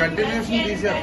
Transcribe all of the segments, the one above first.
Continuation తీసారు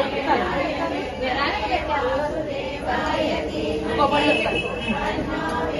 Thank you.